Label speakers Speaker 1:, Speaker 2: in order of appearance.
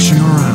Speaker 1: splashing around.